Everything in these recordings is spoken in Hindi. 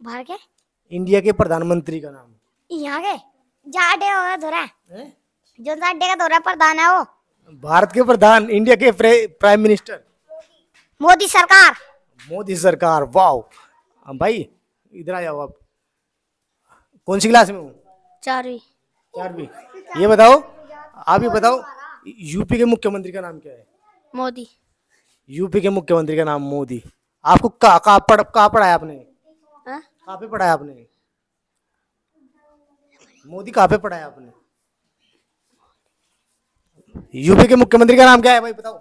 बाहर के इंडिया के प्रधानमंत्री का नाम। यहाँ के जाडे होगा हैं? जो जाडे का थोड़ा प्रधान है वो। भारत के प्रधान इंडिया के प्राइम मिनिस्टर। मोदी सरकार। मोदी सरकार वाओ। हाँ, भाई इधर आ जाओ आप। कौन सी क्लास में हो? चारवी। चारवीं। ये बताओ आप ये बताओ यूपी के मुख्यमंत्री का नाम क्या है? मोदी। यूपी के मुख्यमंत्री का नाम मोदी। आपको कहाँ पढ़ कहाँ पढ़ाया आपने? हाँ? कहाँ पे पढ़ाया आपने। मोदी कहाँ पे पढ़ाया आपने। यूपी के मुख्यमंत्री का नाम क्या है भाई बताओ।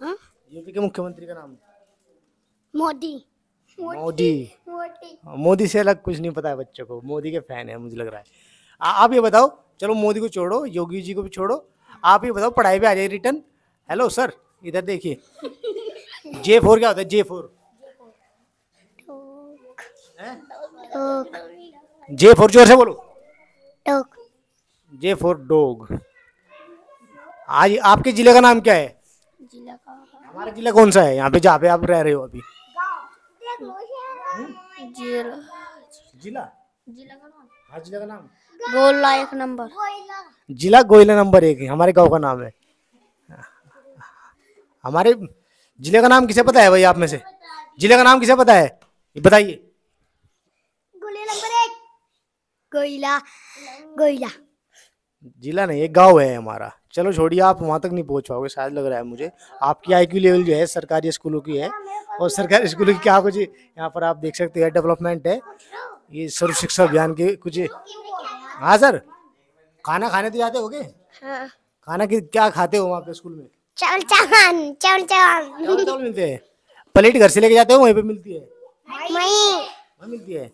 हाँ? यूपी के मुख्यमंत्री का नाम। मोदी। मोदी। मोदी। मोदी से अलग कुछ नहीं पता है बच्चों को। मोदी के फ़ैन है मुझे लग रहा है। आ, आप ये बताओ चलो मोदी को छोड़ो योगी जी को भी छोड़ो। आप ये बताओ पढ़ाई पे आ जाए रिटर्न। हेलो सर इधर देखिए। जे फोर क्या होता है? जे फोर टोक जे फोर ज़ोर से बोलो। टोक जे फोर डोग आज आपके ज़िले का नाम क्या है? जिला का। हमारा जिला कौन सा है? यहाँ पे जहाँ पे आप रह रहे हो अभी। जिला। जिला? जिला का नाम। हाँ जिला का नाम। गोला एक नंबर। जिला गोयला नंबर एक है हमारे गाँव का नाम है। हमारे ज़िले का नाम किसे पता है भाई आप में से? ज़िले का नाम किसे पता है? बताइए गोले नंबर एक गोइला गोइला जिला नहीं एक गाँव है हमारा। चलो छोड़िए आप वहाँ तक नहीं पहुँच पाओगे शायद लग रहा है मुझे। आपकी आईक्यू लेवल जो है सरकारी स्कूलों की है। और सरकारी स्कूलों की क्या कुछ यहाँ पर आप देख सकते हैं डेवलपमेंट है। ये सर्व शिक्षा अभियान के कुछ हाँ सर। खाना खाने तो जाते होगे हाँ। खाना की क्या खाते हो वहाँ पे स्कूल में? चावल चावल चावल चावल। मिलते हैं। प्लेट घर से लेके जाते हो वहीं पे मिलती है? मिलती है?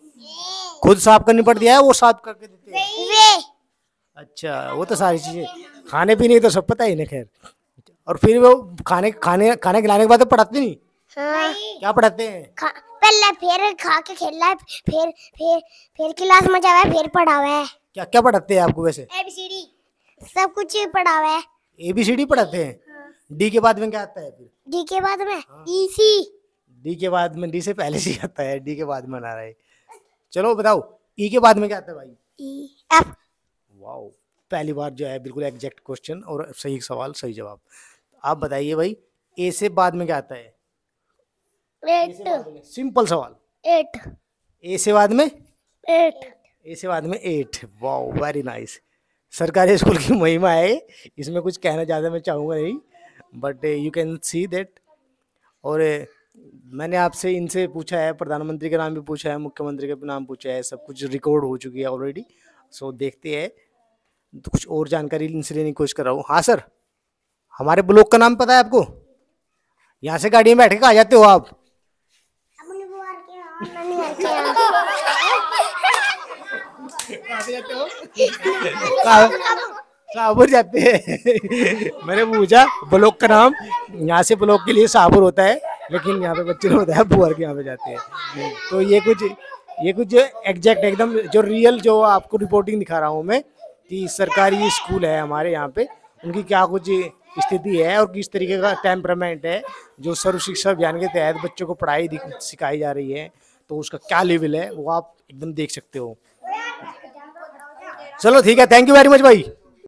खुद साफ़ करनी पड़ती है वो साफ़ करके देते हैं? अच्छा वो तो सारी चीज़ें। खाने पीने की तो सब पता ही ना खैर। और फिर वो खाने खाने खाने खिलाने के बाद तो पढ़ाते नहीं? हाँ। क्या पढ़ाते हैं? पहले फिर खा के खेलना है फिर फिर फिर क्लास में जावे फिर पढ़ावे है। क्या क्या पढ़ाते हैं आपको वैसे? एबीसीडी सब कुछ पढ़ावे है। ए बी सी डी पढ़ाते हैं? डी के बाद में क्या आता है फिर? डी के बाद में ईसी डी के बाद में डी से पहले से आता है डी के बाद में आ रहा है। चलो बताओ ई के बाद में क्या आता है भाई? ई एफ़ वाओ पहली बार जो है बिल्कुल एग्जैक्ट क्वेश्चन और सही सवाल सही जवाब। आप बताइए भाई ए से बाद में क्या आता है? एट सिंपल सवाल। एट ए से बाद में? एट ए से बाद में एट वाओ वेरी नाइस सरकारी स्कूल की महिमा है इसमें कुछ कहना ज़्यादा मैं चाहूँगा नहीं but you can see that और मैंने आपसे इनसे पूछा है, प्रधानमंत्री का नाम भी पूछा है, मुख्यमंत्री का भी नाम पूछा है, सब कुछ रिकॉर्ड हो चुकी है ऑलरेडी सो देखते हैं। तो कुछ और जानकारी इनसे लेने की कोशिश कर रहा हूँ। हाँ सर हमारे ब्लॉक का नाम पता है आपको? यहाँ से गाड़ी में बैठ के कहाँ जाते हो आप। शाहपुर जाते हैं। मैंने पूछा, ब्लॉक का नाम? यहाँ से ब्लॉक के लिए शाहपुर होता है। लेकिन यहाँ पे बच्चे लोग बताया बुआर के यहाँ पे जाते हैं। तो ये कुछ ये कुछ एग्जैक्ट एकदम जो रियल जो आपको रिपोर्टिंग दिखा रहा हूँ मैं कि सरकारी स्कूल है हमारे यहाँ पे। उनकी क्या कुछ स्थिति है और किस तरीके का टेम्परामेंट है, जो सर्व शिक्षा अभियान के तहत बच्चों को पढ़ाई सिखाई जा रही है तो उसका क्या लेवल है, वो आप एकदम देख सकते हो। चलो, ठीक है थैंक यू वेरी मच भाई